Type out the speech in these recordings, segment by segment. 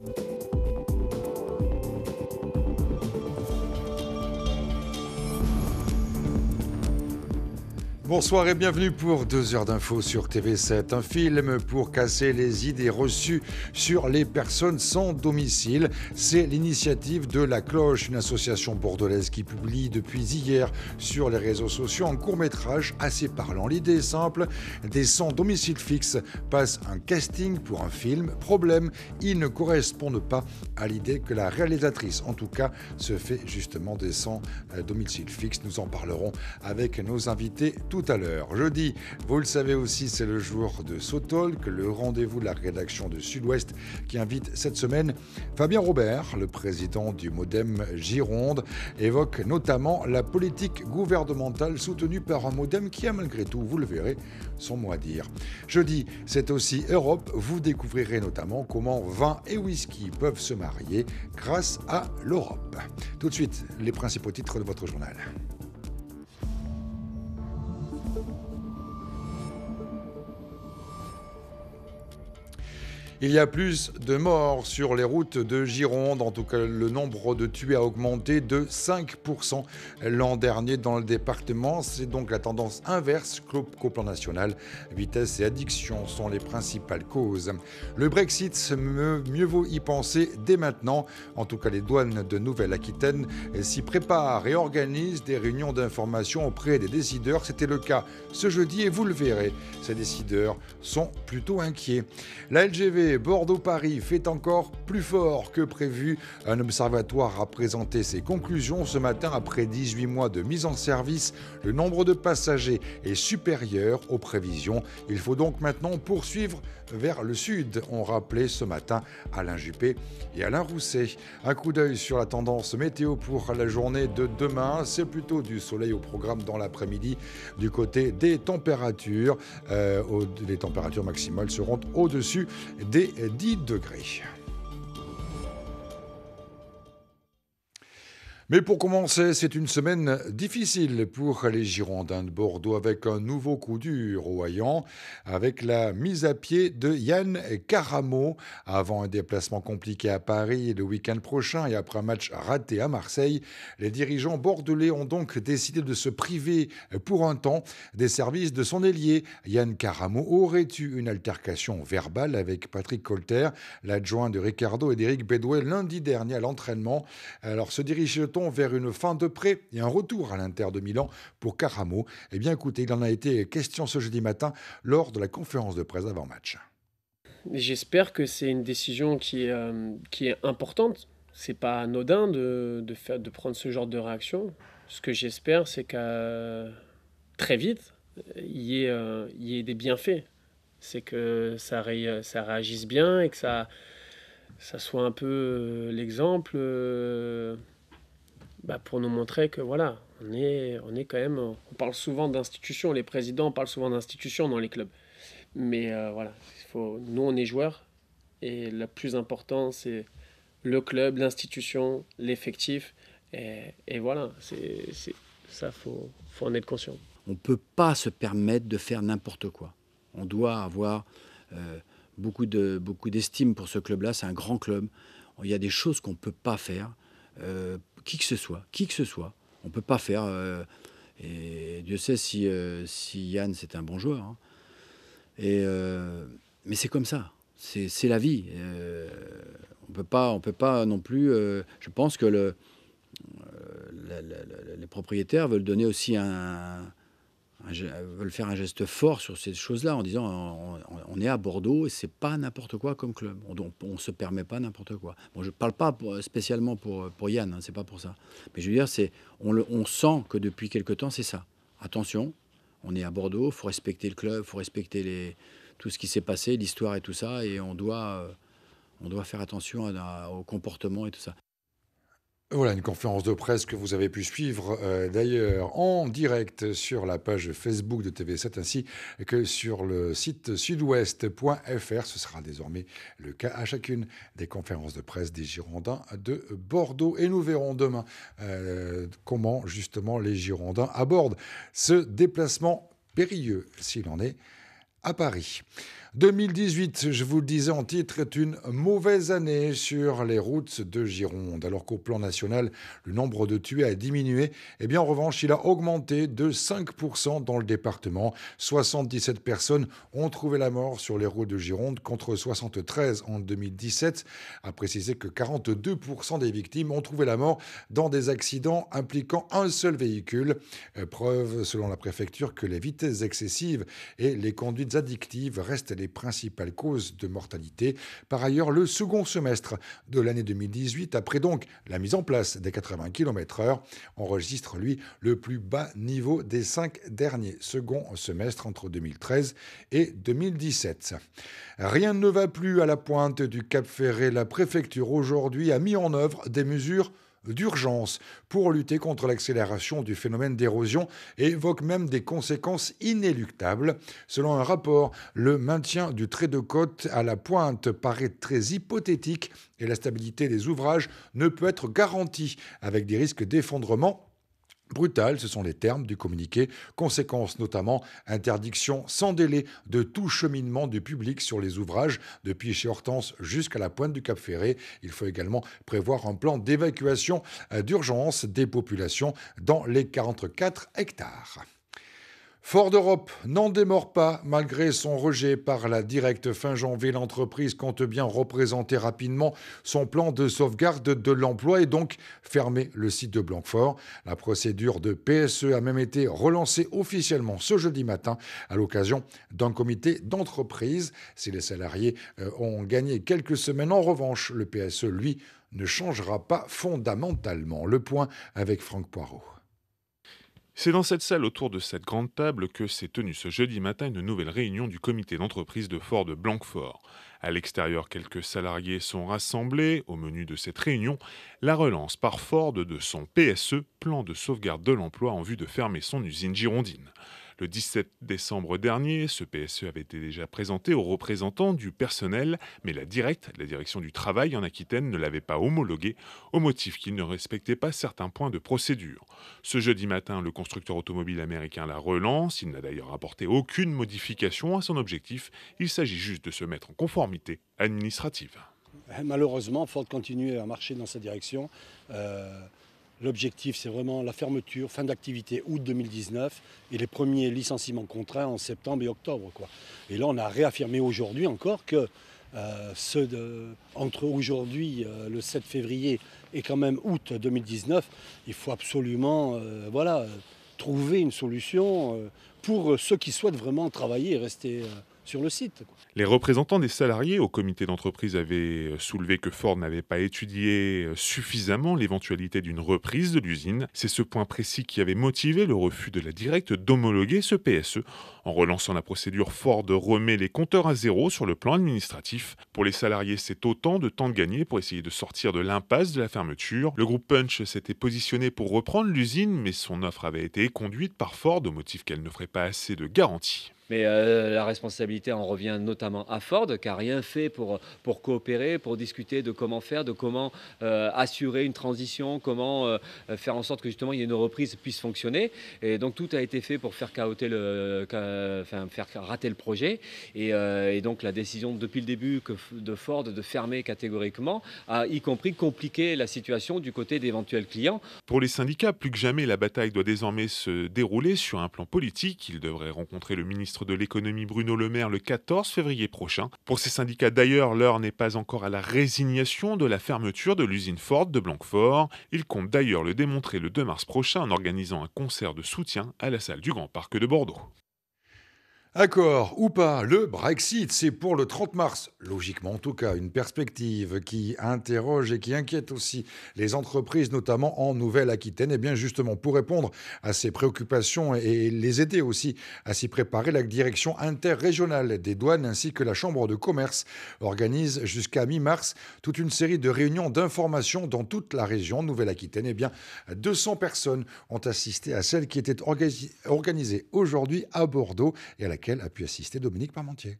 Thank you Bonsoir et bienvenue pour deux heures d'infos sur TV7, un film pour casser les idées reçues sur les personnes sans domicile. C'est l'initiative de La Cloche, une association bordelaise qui publie depuis hier sur les réseaux sociaux un court métrage assez parlant. L'idée est simple, des sans domicile fixe passent un casting pour un film. Problème, ils ne correspondent pas à l'idée que la réalisatrice, en tout cas, se fait justement des sans euh, domicile fixe. Nous en parlerons avec nos invités tout tout à l'heure. Jeudi, vous le savez aussi, c'est le jour de Sotalk, le rendez-vous de la rédaction de Sud-Ouest qui invite cette semaine Fabien Robert, le président du Modem Gironde, évoque notamment la politique gouvernementale soutenue par un Modem qui a malgré tout, vous le verrez, son mot à dire. Jeudi, c'est aussi Europe. Vous découvrirez notamment comment vin et whisky peuvent se marier grâce à l'Europe. Tout de suite, les principaux titres de votre journal. Il y a plus de morts sur les routes de Gironde. En tout cas, le nombre de tués a augmenté de 5% l'an dernier dans le département. C'est donc la tendance inverse qu'au plan national. Vitesse et addiction sont les principales causes. Le Brexit, mieux vaut y penser dès maintenant. En tout cas, les douanes de Nouvelle-Aquitaine s'y préparent et organisent des réunions d'information auprès des décideurs. C'était le cas ce jeudi et vous le verrez, ces décideurs sont plutôt inquiets. La LGV Bordeaux-Paris fait encore plus fort que prévu. Un observatoire a présenté ses conclusions ce matin après 18 mois de mise en service. Le nombre de passagers est supérieur aux prévisions. Il faut donc maintenant poursuivre vers le sud, ont rappelé ce matin Alain Juppé et Alain Rousset. Un coup d'œil sur la tendance météo pour la journée de demain. C'est plutôt du soleil au programme dans l'après-midi. Du côté des températures, euh, les températures maximales seront au-dessus des 10 degrés. Mais pour commencer, c'est une semaine difficile pour les Girondins de Bordeaux avec un nouveau coup dur au Hayan, avec la mise à pied de Yann Caramo avant un déplacement compliqué à Paris le week-end prochain et après un match raté à Marseille. Les dirigeants bordelais ont donc décidé de se priver pour un temps des services de son ailier. Yann Caramo aurait eu une altercation verbale avec Patrick Colter, l'adjoint de Ricardo et d'Éric Bedouet lundi dernier à l'entraînement. Alors se dirige vers une fin de prêt et un retour à l'Inter de Milan pour Caramo Eh bien écoutez, il en a été question ce jeudi matin lors de la conférence de presse avant-match. J'espère que c'est une décision qui est, euh, qui est importante. C'est pas anodin de, faire, de prendre ce genre de réaction. Ce que j'espère, c'est qu'à très vite, il y, ait, euh, des bienfaits. C'est que ça, réagisse bien et que ça, soit un peu euh, l'exemple bah, pour nous montrer que voilà, on est, on est quand même. On parle souvent d'institutions, les présidents parlent souvent d'institutions dans les clubs. Mais euh, voilà, il faut, nous on est joueurs et le plus important c'est le club, l'institution, l'effectif. Et, et, voilà, c'est ça, faut, faut en être conscient. On ne peut pas se permettre de faire n'importe quoi. On doit avoir euh, beaucoup d'estime beaucoup pour ce club-là. C'est un grand club. Il y a des choses qu'on ne peut pas faire. Euh, qui que ce soit, qui que ce soit. On ne peut pas faire. Euh, et Dieu sait si, euh, si Yann, c'est un bon joueur. Hein. Et, mais c'est comme ça. C'est la vie. on peut pas, on peut pas non plus. je pense que le, les propriétaires veulent donner aussi un, veulent faire un geste fort sur ces choses-là en disant on, est à Bordeaux et c'est pas n'importe quoi comme club. On, ne se permet pas n'importe quoi. Bon, je parle pas spécialement pour, pour Yann, hein, c'est pas pour ça. Mais je veux dire, c'est on, on sent que depuis quelque temps, c'est ça. Attention, on est à Bordeaux, faut respecter le club, faut respecter les, tout ce qui s'est passé, l'histoire et tout ça, et on doit, euh, on doit faire attention au comportement et tout ça. Voilà une conférence de presse que vous avez pu suivre euh, d'ailleurs en direct sur la page Facebook de TV7 ainsi que sur le site sudouest.fr. Ce sera désormais le cas à chacune des conférences de presse des Girondins de Bordeaux. Et nous verrons demain euh, comment justement les Girondins abordent ce déplacement périlleux s'il en est à Paris. 2018, je vous le disais en titre, est une mauvaise année sur les routes de Gironde. Alors qu'au plan national, le nombre de tués a diminué, eh bien en revanche, il a augmenté de 5% dans le département. 77 personnes ont trouvé la mort sur les routes de Gironde contre 73 en 2017. A préciser que 42% des victimes ont trouvé la mort dans des accidents impliquant un seul véhicule. Euh, preuve, selon la préfecture, que les vitesses excessives et les conduites addictives restent les principales causes de mortalité. Par ailleurs, le second semestre de l'année 2018, après donc la mise en place des 80 km/h, enregistre lui le plus bas niveau des cinq derniers seconds semestres entre 2013 et 2017. Rien ne va plus à la pointe du Cap Ferré. La préfecture aujourd'hui a mis en œuvre des mesures d'urgence pour lutter contre l'accélération du phénomène d'érosion et évoque même des conséquences inéluctables. Selon un rapport, le maintien du trait de côte à la pointe paraît très hypothétique et la stabilité des ouvrages ne peut être garantie avec des risques d'effondrement Brutal, ce sont les termes du communiqué. Conséquence notamment, interdiction sans délai de tout cheminement du public sur les ouvrages, depuis chez Hortense jusqu'à la pointe du Cap Ferré. Il faut également prévoir un plan d'évacuation euh, d'urgence des populations dans les 44 hectares. Ford d'Europe n'en démord pas malgré son rejet par la directe fin janvier. L'entreprise compte bien représenter rapidement son plan de sauvegarde de l'emploi et donc fermer le site de Blanquefort. La procédure de PSE a même été relancée officiellement ce jeudi matin à l'occasion d'un comité d'entreprise. Si les salariés euh, ont gagné quelques semaines, en revanche, le PSE, lui, ne changera pas fondamentalement. Le point avec Franck Poirot. C'est dans cette salle autour de cette grande table que s'est tenue ce jeudi matin une nouvelle réunion du comité d'entreprise de Ford de Blanquefort. À l'extérieur, quelques salariés sont rassemblés. Au menu de cette réunion, la relance par Ford de son PSE, plan de sauvegarde de l'emploi en vue de fermer son usine girondine. Le 17 décembre dernier, ce PSE avait été déjà présenté aux représentants du personnel, mais la directe, la direction du travail en Aquitaine, ne l'avait pas homologué au motif qu'il ne respectait pas certains points de procédure. Ce jeudi matin, le constructeur automobile américain la relance. Il n'a d'ailleurs apporté aucune modification à son objectif. Il s'agit juste de se mettre en conformité administrative. Malheureusement, Ford continue à marcher dans sa direction. Euh, L'objectif, c'est vraiment la fermeture, fin d'activité août 2019 et les premiers licenciements contraints en septembre et octobre. Quoi. Et là, on a réaffirmé aujourd'hui encore que euh, entre aujourd'hui, euh, le 7 février, et quand même août 2019, il faut absolument euh, voilà, trouver une solution pour ceux qui souhaitent vraiment travailler et rester Les représentants des salariés au comité d'entreprise avaient euh, soulevé que Ford n'avait pas étudié euh, suffisamment l'éventualité d'une reprise de l'usine. C'est ce point précis qui avait motivé le refus de la directe d'homologuer ce PSE. En relançant la procédure, Ford remet les compteurs à zéro sur le plan administratif. Pour les salariés, c'est autant de temps de gagner pour essayer de sortir de l'impasse de la fermeture. Le groupe Punch s'était positionné pour reprendre l'usine, mais son offre avait été conduite par Ford au motif qu'elle ne ferait pas assez de garanties. Mais euh, la responsabilité en revient notamment à Ford, qui n'a rien fait pour, pour coopérer, pour discuter de comment faire, de comment euh, assurer une transition, comment euh, faire en sorte que justement il y ait une reprise puisse fonctionner. Et donc tout a été fait pour faire le, enfin, faire rater le projet. Et, et, donc la décision depuis le début que, de Ford de fermer catégoriquement a y compris compliqué la situation du côté d'éventuels clients. Pour les syndicats, plus que jamais, la bataille doit désormais se dérouler sur un plan politique. Ils devraient rencontrer le ministre de l'économie Bruno Le Maire le 14 février prochain. Pour ces syndicats d'ailleurs, l'heure n'est pas encore à la résignation de la fermeture de l'usine Ford de Blanquefort. Ils comptent d'ailleurs le démontrer le 2 mars prochain en organisant un concert de soutien à la salle du Grand Parc de Bordeaux. Accord ou pas, le Brexit, c'est pour le 30 mars. Logiquement, en tout cas, une perspective qui interroge et qui inquiète aussi les entreprises, notamment en Nouvelle-Aquitaine. Et eh bien justement, pour répondre à ces préoccupations et les aider aussi à s'y préparer, la direction interrégionale des douanes ainsi que la Chambre de commerce organisent jusqu'à mi-mars toute une série de réunions d'information dans toute la région Nouvelle-Aquitaine. Et eh bien, 200 personnes ont assisté à celle qui était organisée aujourd'hui à Bordeaux et à laquelle a pu assister Dominique Parmentier.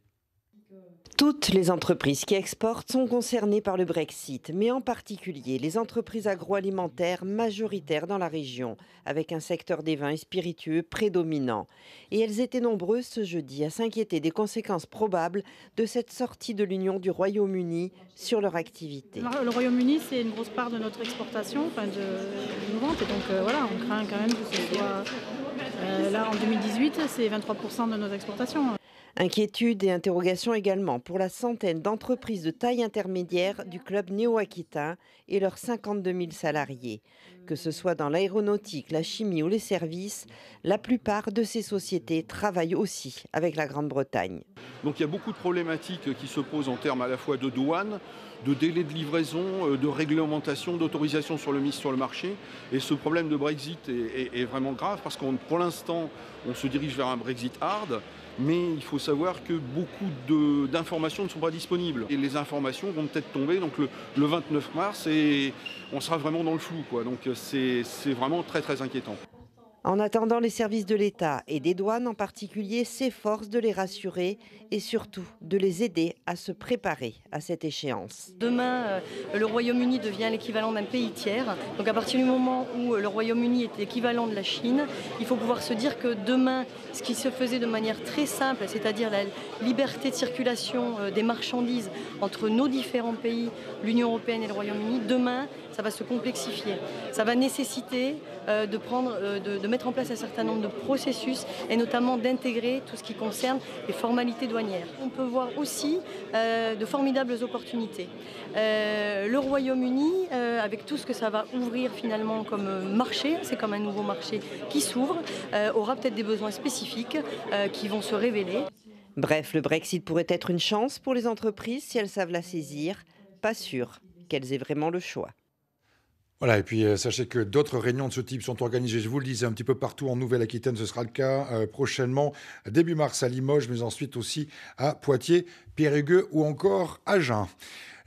Toutes les entreprises qui exportent sont concernées par le Brexit, mais en particulier les entreprises agroalimentaires majoritaires dans la région, avec un secteur des vins et spiritueux prédominant. Et elles étaient nombreuses ce jeudi à s'inquiéter des conséquences probables de cette sortie de l'Union du Royaume-Uni sur leur activité. Le Royaume-Uni, c'est une grosse part de notre exportation, enfin de, nos ventes, et donc euh, voilà, on craint quand même que ce soit... Euh, là, en 2018, c'est 23% de nos exportations. Inquiétude et interrogation également pour la centaine d'entreprises de taille intermédiaire du club néo-aquitain et leurs 52 000 salariés. Que ce soit dans l'aéronautique, la chimie ou les services, la plupart de ces sociétés travaillent aussi avec la Grande-Bretagne. Donc il y a beaucoup de problématiques qui se posent en termes à la fois de douane, de délai de livraison, euh, de réglementation, d'autorisation sur le mise sur le marché. Et ce problème de Brexit est, vraiment grave parce que pour l'instant, on se dirige vers un Brexit hard mais il faut savoir que beaucoup d'informations ne sont pas disponibles. Et les informations vont peut-être tomber donc le, 29 mars et on sera vraiment dans le flou. Donc c'est vraiment très très inquiétant. En attendant, les services de l'État et des douanes en particulier s'efforcent de les rassurer et surtout de les aider à se préparer à cette échéance. Demain, euh, le Royaume-Uni devient l'équivalent d'un pays tiers. Donc à partir du moment où le Royaume-Uni est l'équivalent de la Chine, il faut pouvoir se dire que demain, ce qui se faisait de manière très simple, c'est-à-dire la liberté de circulation euh, des marchandises entre nos différents pays, l'Union européenne et le Royaume-Uni, demain, ça va se complexifier. Ça va nécessiter euh, de, prendre, euh, mettre en place un certain nombre de processus et notamment d'intégrer tout ce qui concerne les formalités douanières. On peut voir aussi euh, de formidables opportunités. le Royaume-Uni, avec tout ce que ça va ouvrir finalement comme marché, c'est comme un nouveau marché qui s'ouvre, aura peut-être des besoins spécifiques qui vont se révéler. Bref, le Brexit pourrait être une chance pour les entreprises si elles savent la saisir. Pas sûr qu'elles aient vraiment le choix. Voilà, et puis euh, sachez que d'autres réunions de ce type sont organisées, je vous le disais, un petit peu partout en Nouvelle-Aquitaine. Ce sera le cas euh, prochainement, début mars à Limoges, mais ensuite aussi à Poitiers, Périgueux ou encore à Agen.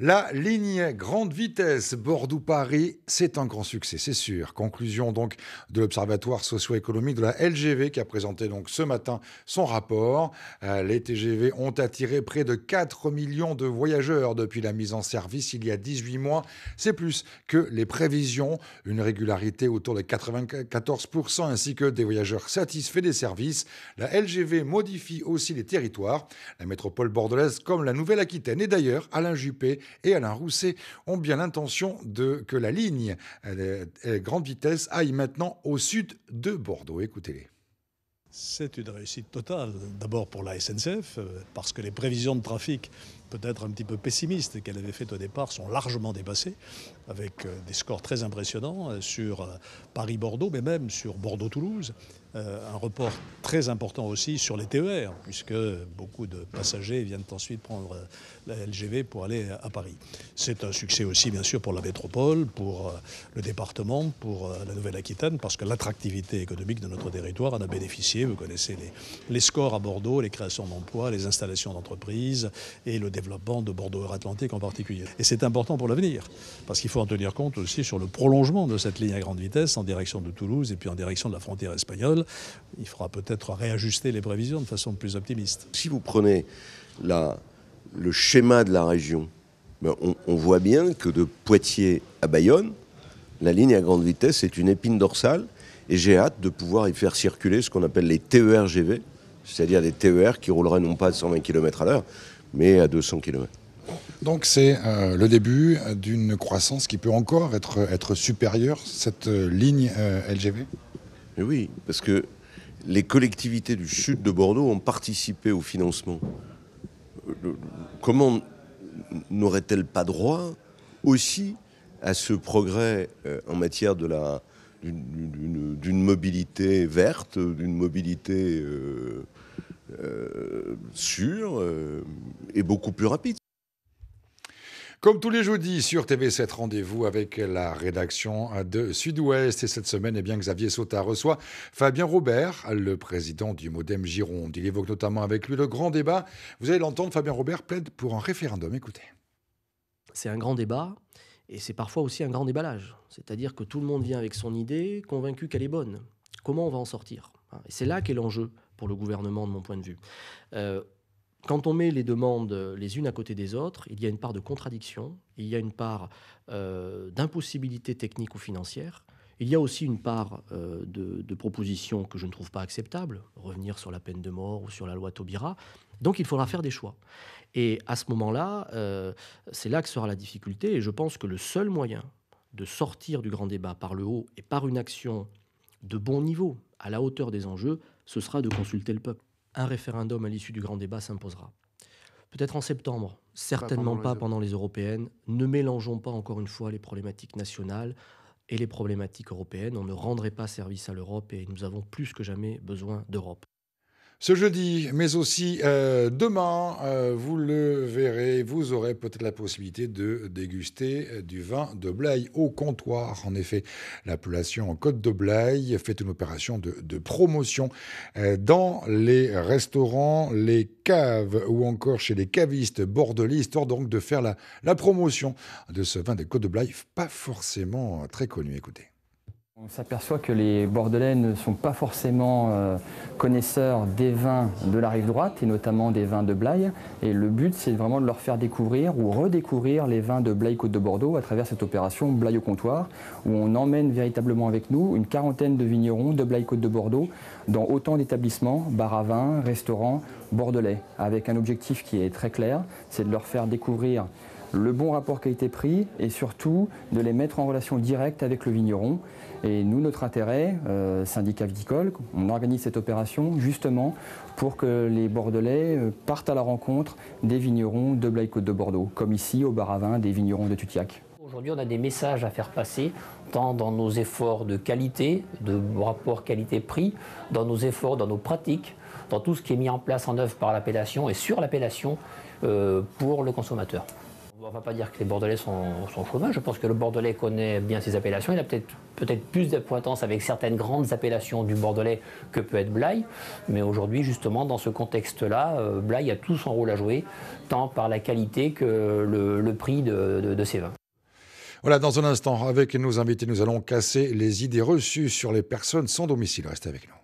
La ligne grande vitesse Bordeaux-Paris, c'est un grand succès, c'est sûr. Conclusion donc de l'Observatoire socio-économique de la LGV qui a présenté donc ce matin son rapport. Euh, les TGV ont attiré près de 4 millions de voyageurs depuis la mise en service il y a 18 mois. C'est plus que les prévisions, une régularité autour de 94% ainsi que des voyageurs satisfaits des services. La LGV modifie aussi les territoires, la métropole bordelaise comme la Nouvelle-Aquitaine. Et d'ailleurs, Alain Juppé et Alain Rousset ont bien l'intention de que la ligne euh, euh, grande vitesse aille maintenant au sud de Bordeaux. Écoutez-les. C'est une réussite totale, d'abord pour la SNCF, euh, parce que les prévisions de trafic, peut-être un petit peu pessimistes qu'elle avait faites au départ, sont largement dépassées, avec des scores très impressionnants sur Paris-Bordeaux, mais même sur Bordeaux-Toulouse. Euh, un report très important aussi sur les TER, puisque beaucoup de passagers viennent ensuite prendre euh, la LGV pour aller à Paris. C'est un succès aussi, bien sûr, pour la métropole, pour euh, le département, pour la Nouvelle-Aquitaine, parce que l'attractivité économique de notre territoire en a bénéficié. Vous connaissez les, scores à Bordeaux, les créations d'emplois, les installations d'entreprises et le développement de Bordeaux-Atlantique en particulier. Et c'est important pour l'avenir, parce qu'il faut en tenir compte aussi sur le prolongement de cette ligne à grande vitesse en direction de Toulouse et puis en direction de la frontière espagnole il faudra peut-être réajuster les prévisions de façon plus optimiste. Si vous prenez le schéma de la région, ben, on, voit bien que de Poitiers à Bayonne, la ligne à grande vitesse est une épine dorsale et j'ai hâte de pouvoir y faire circuler ce qu'on appelle les TER-GV, c'est-à-dire des TER qui rouleraient non pas à 120 km à l'heure, mais à 200 km. Donc c'est euh, le début d'une croissance qui peut encore être, être supérieure, cette euh, ligne euh, LGV oui, parce que les collectivités du sud de Bordeaux ont participé au financement. Comment n'auraient-elles pas droit aussi à ce progrès euh, en matière de la d'une mobilité verte, d'une mobilité euh, euh, sûre et beaucoup plus rapide? Comme tous les jeudis sur TV7, rendez-vous avec la rédaction de Sud-Ouest. Et cette semaine, eh bien, Xavier Sauta reçoit Fabien Robert, le président du Modem Gironde. Il évoque notamment avec lui le grand débat. Vous allez l'entendre, Fabien Robert plaide pour un référendum. Écoutez. C'est un grand débat. Et c'est parfois aussi un grand déballage. C'est-à-dire que tout le monde vient avec son idée, convaincu qu'elle est bonne. Comment on va en sortir? Et c'est là qu'est l'enjeu pour le gouvernement, de mon point de vue. Euh, quand on met les demandes les unes à côté des autres, il y a une part de contradiction, il y a une part euh, d'impossibilité technique ou financière, il y a aussi une part euh, de, propositions que je ne trouve pas acceptables, revenir sur la peine de mort ou sur la loi Taubira. Donc il faudra faire des choix. Et à ce moment-là, euh, c'est là que sera la difficulté. Et je pense que le seul moyen de sortir du grand débat par le haut et par une action de bon niveau, à la hauteur des enjeux, ce sera de consulter le peuple. Un référendum à l'issue du grand débat s'imposera. Peut-être en septembre, certainement pas pendant les européennes. Ne mélangeons pas encore une fois les problématiques nationales et les problématiques européennes. On ne rendrait pas service à l'Europe et nous avons plus que jamais besoin d'Europe ce jeudi, mais aussi euh, demain, euh, vous le verrez, vous aurez peut-être la possibilité de déguster euh, du vin de Blaye au comptoir. En effet, l'appellation Côte de Blaye fait une opération de, promotion dans les restaurants, les caves ou encore chez les cavistes bordelais, histoire donc de faire la, promotion de ce vin des Côtes de Blaye, pas forcément très connu. Écoutez. On s'aperçoit que les Bordelais ne sont pas forcément euh, connaisseurs des vins de la rive droite et notamment des vins de Blaye. Et le but, c'est vraiment de leur faire découvrir ou redécouvrir les vins de Blaye Côte de Bordeaux à travers cette opération Blaye au comptoir, où on emmène véritablement avec nous une quarantaine de vignerons de Blaye Côte de Bordeaux dans autant d'établissements, bar à vin, restaurants bordelais, avec un objectif qui est très clair, c'est de leur faire découvrir le bon rapport qualité-prix et surtout de les mettre en relation directe avec le vigneron. Et nous, notre intérêt, euh, syndicat viticole, on organise cette opération justement pour que les Bordelais euh, partent à la rencontre des vignerons de Blaye-Côte de Bordeaux, comme ici au bar à vin des vignerons de Tutiac. Aujourd'hui, on a des messages à faire passer, tant dans nos efforts de qualité, de rapport qualité-prix, dans nos efforts, dans nos pratiques, dans tout ce qui est mis en place en œuvre par l'appellation et sur l'appellation euh, pour le consommateur. On ne va pas dire que les Bordelais sont, sont chauvins. Je pense que le Bordelais connaît bien ses appellations. Il a peut-être peut-être plus d'appointance avec certaines grandes appellations du Bordelais que peut être Blaye. Mais aujourd'hui, justement, dans ce contexte-là, euh, Blaye a tout son rôle à jouer, tant par la qualité que le, prix de, de ses vins. Voilà, dans un instant, avec nos invités, nous allons casser les idées reçues sur les personnes sans domicile. Restez avec nous.